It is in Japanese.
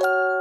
you